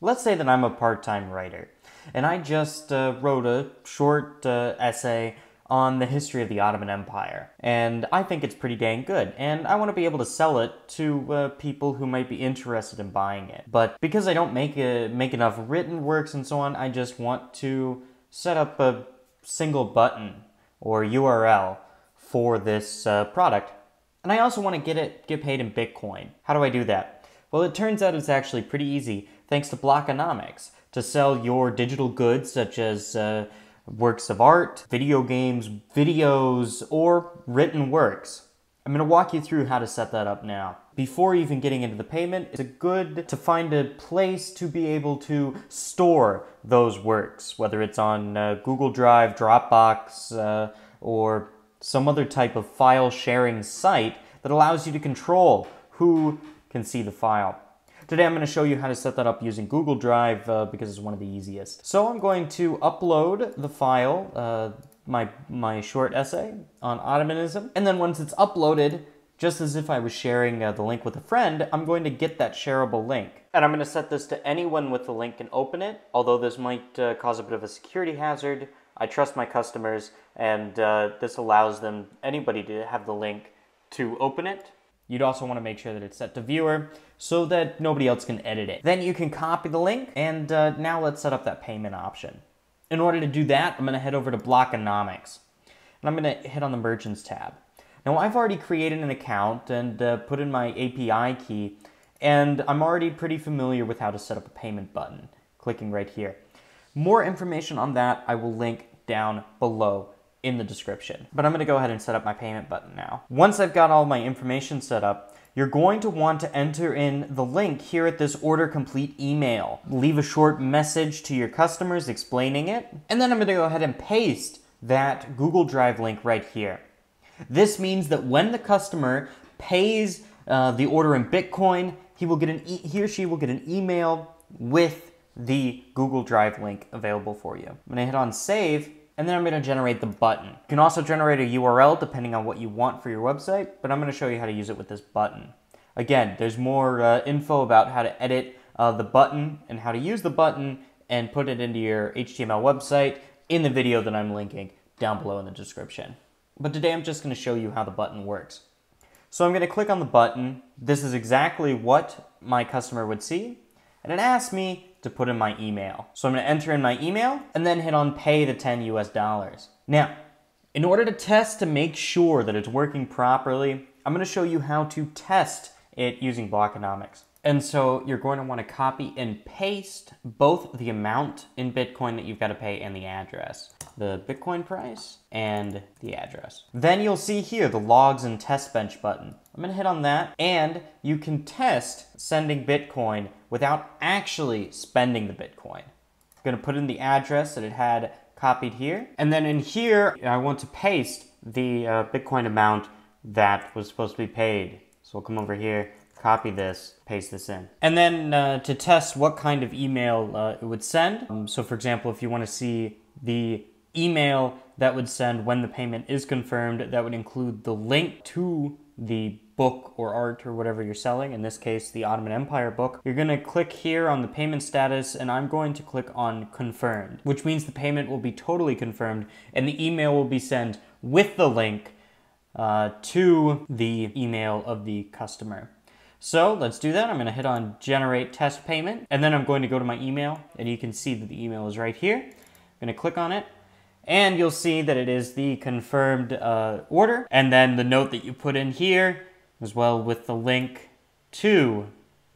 Let's say that I'm a part-time writer, and I just uh, wrote a short uh, essay on the history of the Ottoman Empire. And I think it's pretty dang good. And I want to be able to sell it to uh, people who might be interested in buying it. But because I don't make, a, make enough written works and so on, I just want to set up a single button or URL for this uh, product. And I also want to get it get paid in Bitcoin. How do I do that? Well, it turns out it's actually pretty easy thanks to Blockonomics to sell your digital goods such as uh, works of art, video games, videos, or written works. I'm going to walk you through how to set that up now. Before even getting into the payment, it's a good to find a place to be able to store those works, whether it's on uh, Google Drive, Dropbox, uh, or some other type of file sharing site that allows you to control who can see the file. Today I'm going to show you how to set that up using Google Drive uh, because it's one of the easiest. So I'm going to upload the file, uh, my, my short essay on Ottomanism, and then once it's uploaded, just as if I was sharing uh, the link with a friend, I'm going to get that shareable link. And I'm going to set this to anyone with the link can open it, although this might uh, cause a bit of a security hazard. I trust my customers, and uh, this allows them, anybody to have the link to open it You'd also want to make sure that it's set to viewer so that nobody else can edit it. Then you can copy the link and uh, now let's set up that payment option. In order to do that, I'm going to head over to Blockonomics and I'm going to hit on the Merchants tab. Now I've already created an account and uh, put in my API key and I'm already pretty familiar with how to set up a payment button, clicking right here. More information on that I will link down below in the description. But I'm gonna go ahead and set up my payment button now. Once I've got all my information set up, you're going to want to enter in the link here at this order complete email. Leave a short message to your customers explaining it, and then I'm gonna go ahead and paste that Google Drive link right here. This means that when the customer pays uh, the order in Bitcoin, he will get an e he or she will get an email with the Google Drive link available for you. When I'm gonna hit on save, and then I'm gonna generate the button. You can also generate a URL depending on what you want for your website, but I'm gonna show you how to use it with this button. Again, there's more uh, info about how to edit uh, the button and how to use the button and put it into your HTML website in the video that I'm linking down below in the description. But today I'm just gonna show you how the button works. So I'm gonna click on the button. This is exactly what my customer would see. And it asks me to put in my email. So I'm gonna enter in my email and then hit on pay the 10 US dollars. Now, in order to test to make sure that it's working properly, I'm gonna show you how to test it using Blockonomics. And so you're going to want to copy and paste both the amount in Bitcoin that you've got to pay and the address. The Bitcoin price and the address. Then you'll see here the logs and test bench button. I'm to hit on that and you can test sending Bitcoin without actually spending the Bitcoin. I'm to put in the address that it had copied here. And then in here, I want to paste the uh, Bitcoin amount that was supposed to be paid. So we'll come over here copy this, paste this in. And then uh, to test what kind of email uh, it would send. Um, so for example, if you want to see the email that would send when the payment is confirmed, that would include the link to the book or art or whatever you're selling, in this case, the Ottoman Empire book, you're gonna click here on the payment status and I'm going to click on confirmed, which means the payment will be totally confirmed and the email will be sent with the link uh, to the email of the customer. So let's do that. I'm going to hit on generate test payment and then I'm going to go to my email and you can see that the email is right here. I'm going to click on it and you'll see that it is the confirmed uh, order and then the note that you put in here as well with the link to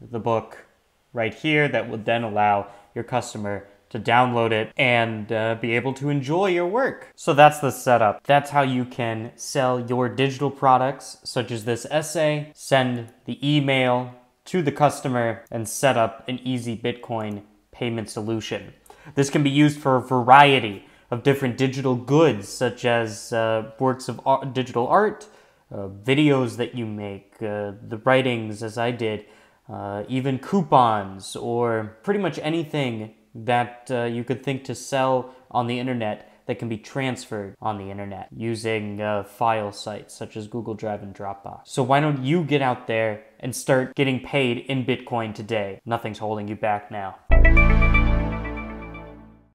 the book right here that would then allow your customer to download it and uh, be able to enjoy your work. So that's the setup. That's how you can sell your digital products, such as this essay, send the email to the customer, and set up an easy Bitcoin payment solution. This can be used for a variety of different digital goods, such as uh, works of art, digital art, uh, videos that you make, uh, the writings, as I did, uh, even coupons, or pretty much anything that uh, you could think to sell on the internet that can be transferred on the internet using uh, file sites such as Google Drive and Dropbox. So why don't you get out there and start getting paid in Bitcoin today? Nothing's holding you back now.